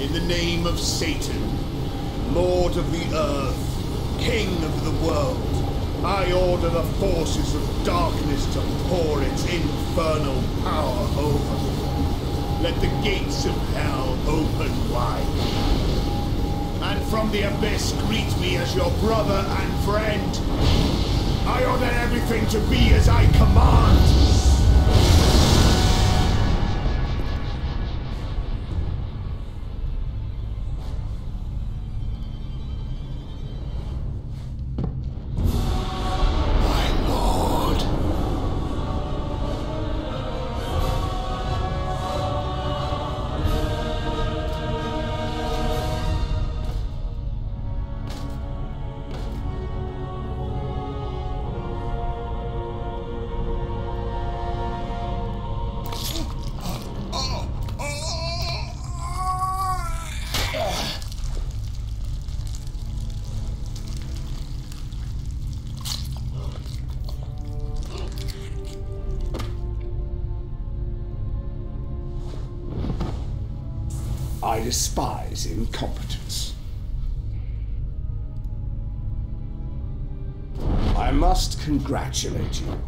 In the name of Satan, Lord of the earth, King of the world, I order the forces of darkness to pour its infernal power over me. Let the gates of hell open wide. And from the abyss greet me as your brother and friend. I order everything to be as I command. Despise incompetence. I must congratulate you.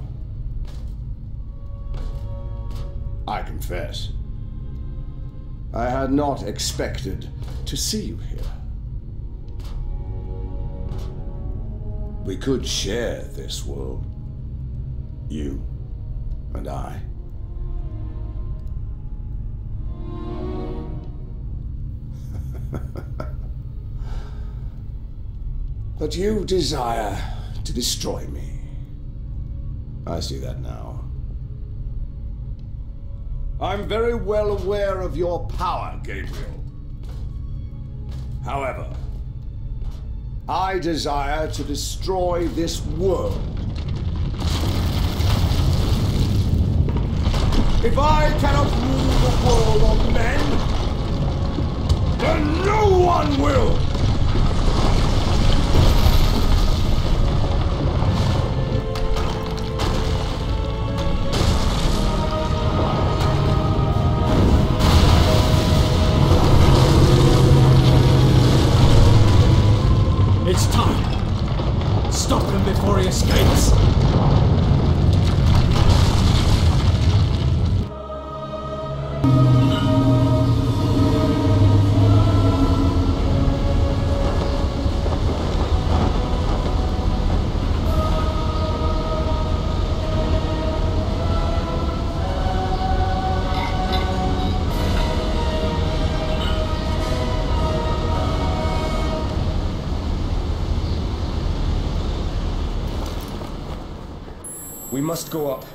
I confess, I had not expected to see you here. We could share this world, you and I. But you desire to destroy me. I see that now. I'm very well aware of your power, Gabriel. However, I desire to destroy this world. If I cannot rule the world of men, then no one will! Must go up.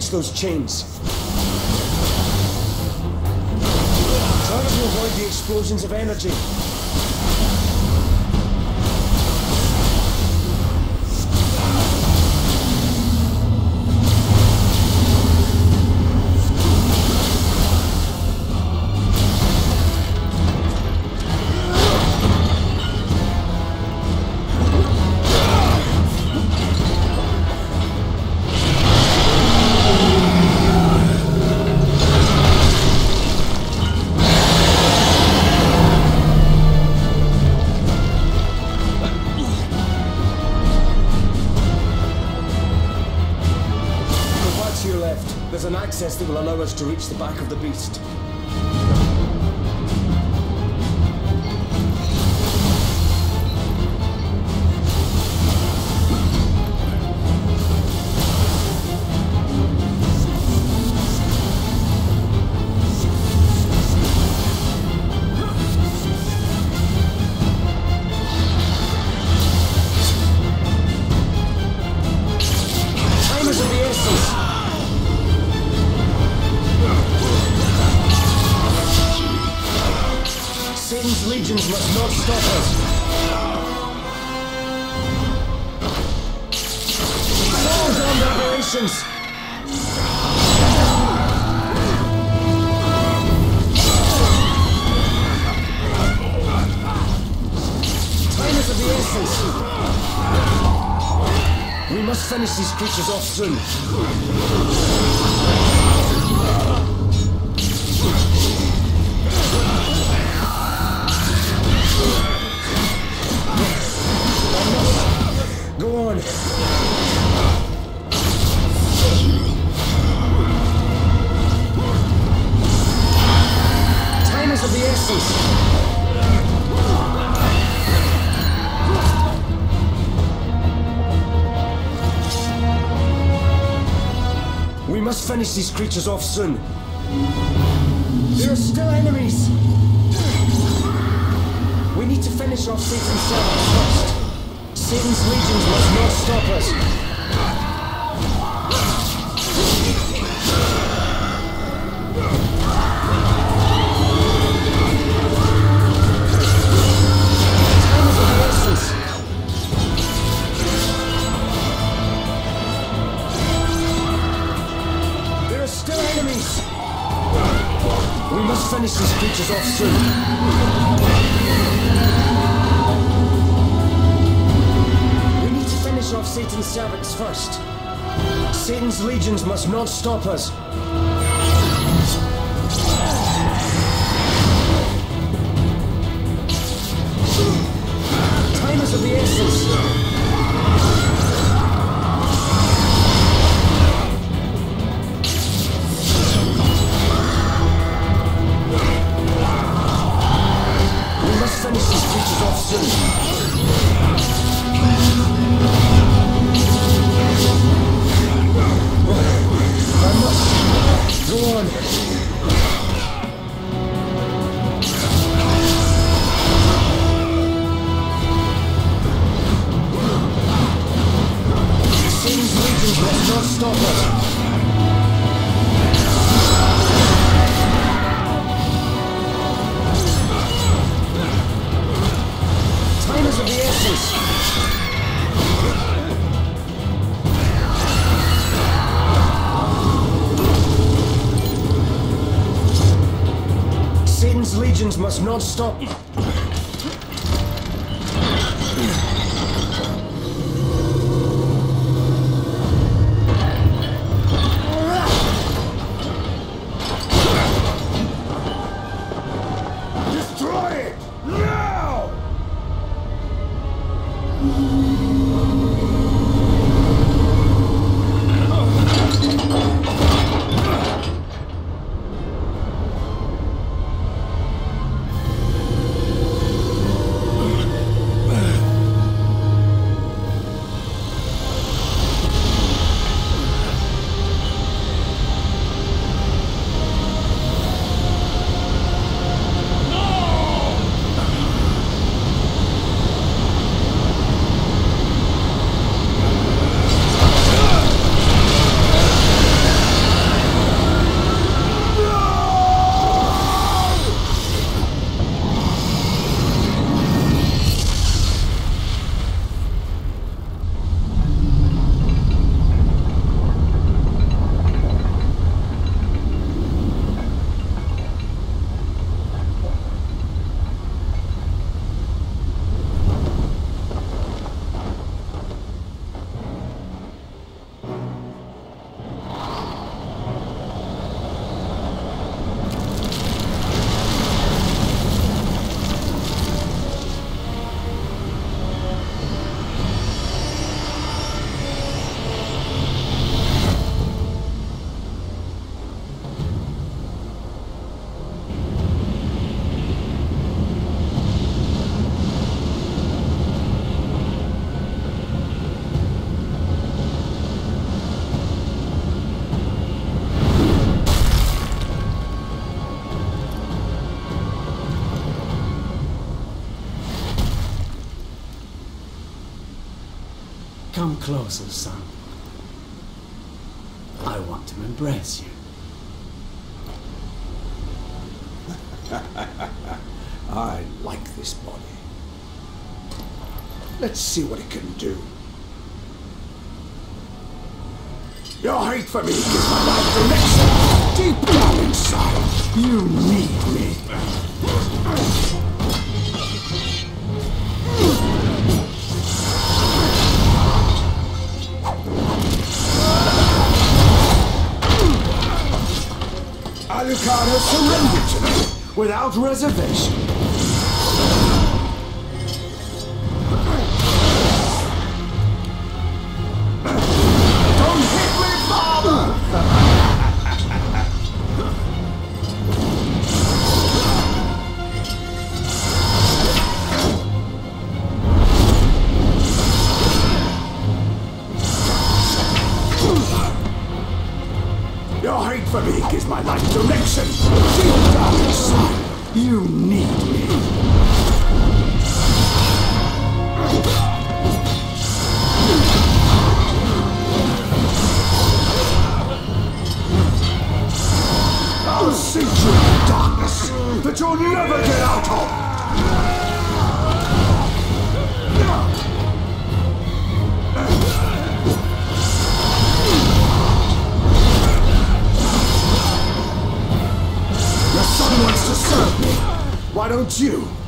Reach those chains. Try to avoid the explosions of energy. To reach the back of the beast. Of the essence. We must finish these creatures off soon. Go on. Of the essence. Must finish these creatures off soon. There are still enemies. We need to finish off Satan's servants first. Satan's legions must not stop us. Must not stop us. Satan's legions must not stop. Destroy closer, son. I want to embrace you. I like this body. Let's see what it can do. Your hate for me gives my life direction deep down inside. You need me. Sparta to me without reservation. You need me. The in the darkness that you'll never get! you!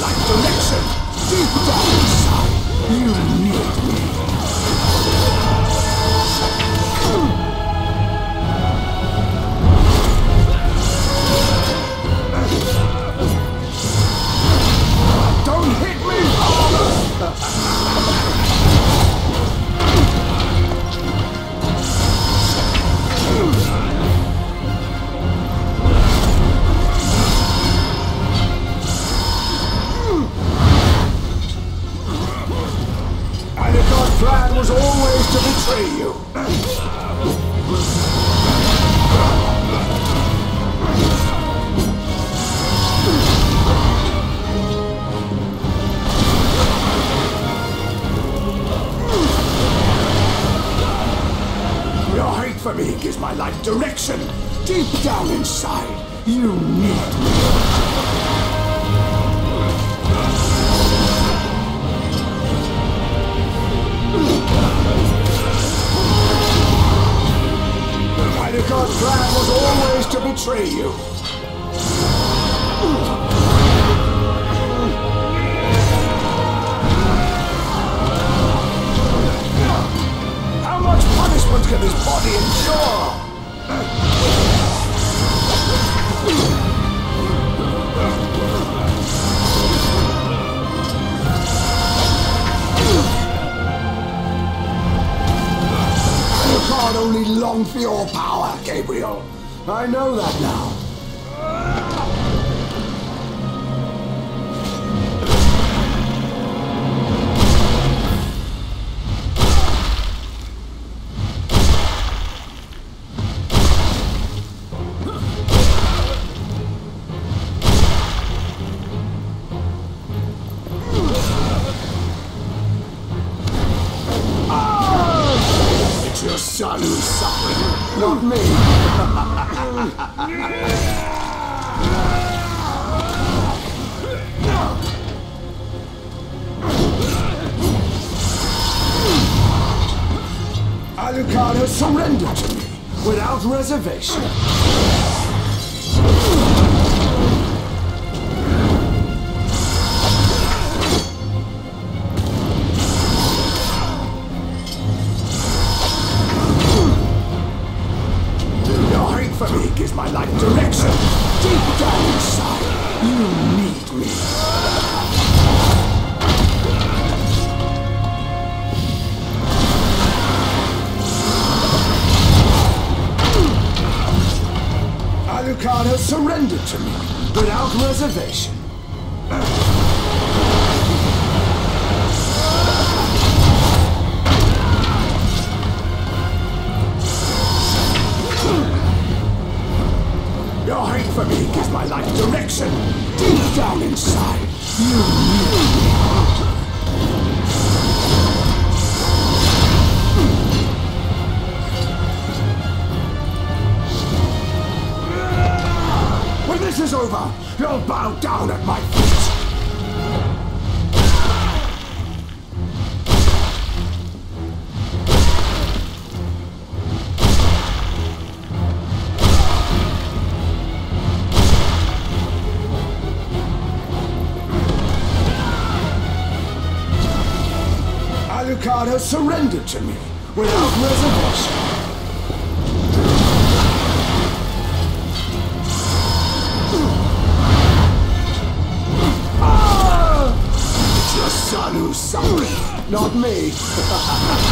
Life direction, deep you need me. was always to betray you. Your hate for me gives my life direction. Deep down inside, you need me. Alucard's plan was always to betray you. How much punishment can this body endure? Can't only long for your power, Gabriel. I know that now. Reservation. Over, you'll bow down at my feet. Alucard has surrendered to me without reservation. Your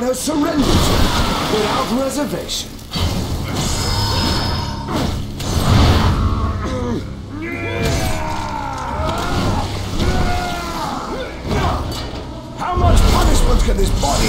Alucard has surrendered to without reservation. How much punishment can this body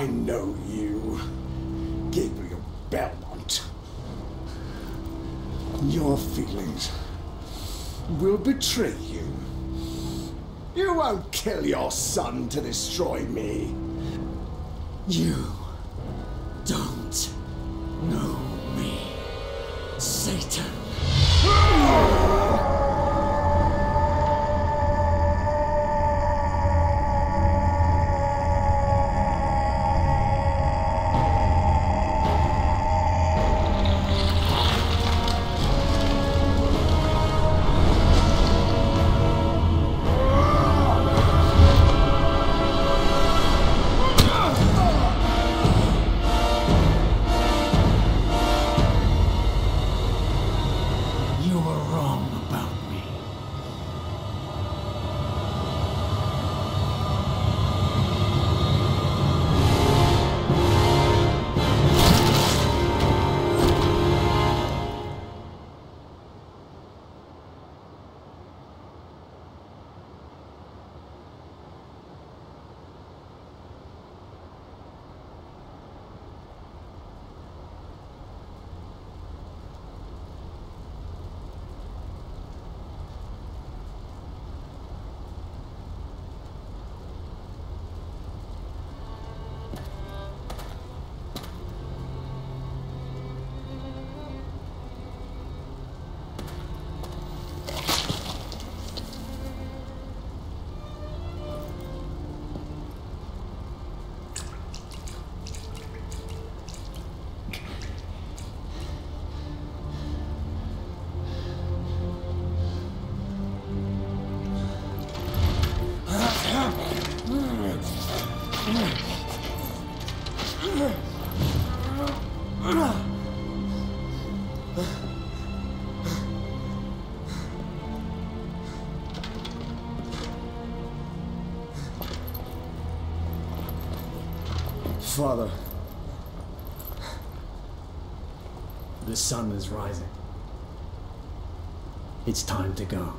I know you, Gabriel Belmont. Your feelings will betray you. You won't kill your son to destroy me. You Father, The sun is rising. It's time to go.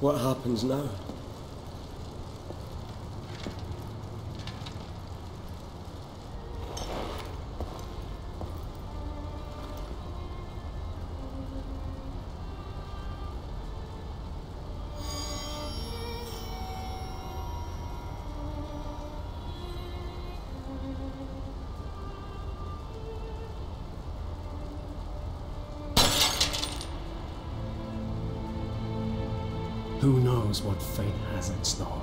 what happens now? Who knows what fate has in store?